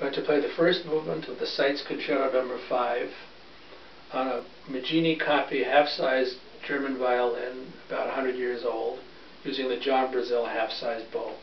going to play the first movement of the Seitz Concerto Number 5 on a Maggini copy half-sized German violin, about 100 years old, using the John Brazil half-sized bow.